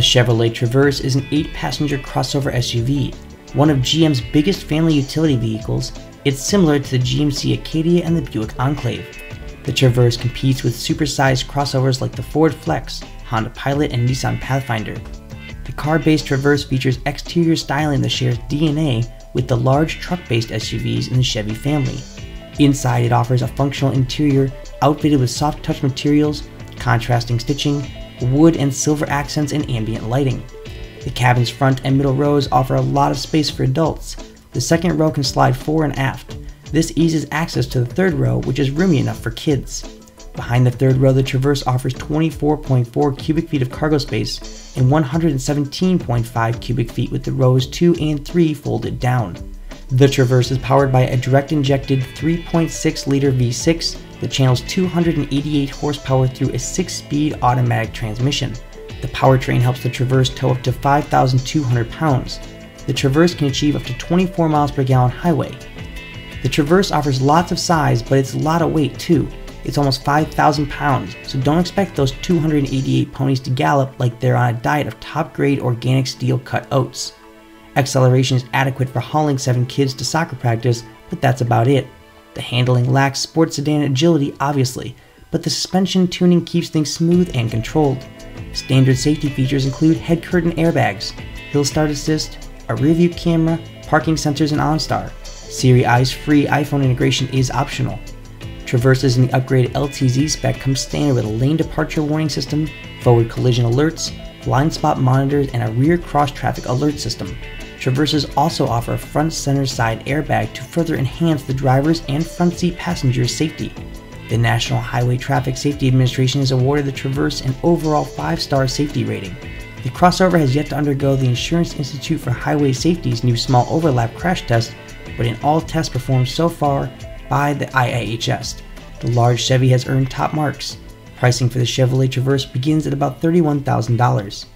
Chevrolet Traverse is an 8 passenger crossover SUV, one of GM's biggest family utility vehicles. It's similar to the GMC Acadia and the Buick Enclave. The Traverse competes with supersized crossovers like the Ford Flex, Honda Pilot, and Nissan Pathfinder. The car based Traverse features exterior styling that shares DNA with the large truck based SUVs in the Chevy family. Inside, it offers a functional interior outfitted with soft touch materials, contrasting stitching, wood and silver accents, and ambient lighting. The cabin's front and middle rows offer a lot of space for adults. The second row can slide fore and aft. This eases access to the third row, which is roomy enough for kids. Behind the third row, the Traverse offers 24.4 cubic feet of cargo space and 117.5 cubic feet with the rows 2 and 3 folded down. The Traverse is powered by a direct injected 3.6 liter V6 that channels 288 horsepower through a 6 speed automatic transmission. The powertrain helps the Traverse tow up to 5,200 pounds. The Traverse can achieve up to 24 miles per gallon highway. The Traverse offers lots of size, but it's a lot of weight too. It's almost 5,000 pounds, so don't expect those 288 ponies to gallop like they're on a diet of top grade organic steel cut oats. Acceleration is adequate for hauling 7 kids to soccer practice, but that's about it. The handling lacks sports sedan agility, obviously, but the suspension tuning keeps things smooth and controlled. Standard safety features include head curtain airbags, hill start assist, a rearview camera, parking sensors, and OnStar. Siri Eyes free iPhone integration is optional. Traverses in the upgraded LTZ spec come standard with a lane departure warning system, forward collision alerts, blind spot monitors, and a rear cross traffic alert system. Traverses also offer a front center side airbag to further enhance the driver's and front seat passengers' safety. The National Highway Traffic Safety Administration has awarded the Traverse an overall 5 star safety rating. The crossover has yet to undergo the Insurance Institute for Highway Safety's new small overlap crash test, but in all tests performed so far by the IIHS, the large Chevy has earned top marks. Pricing for the Chevrolet Traverse begins at about $31,000.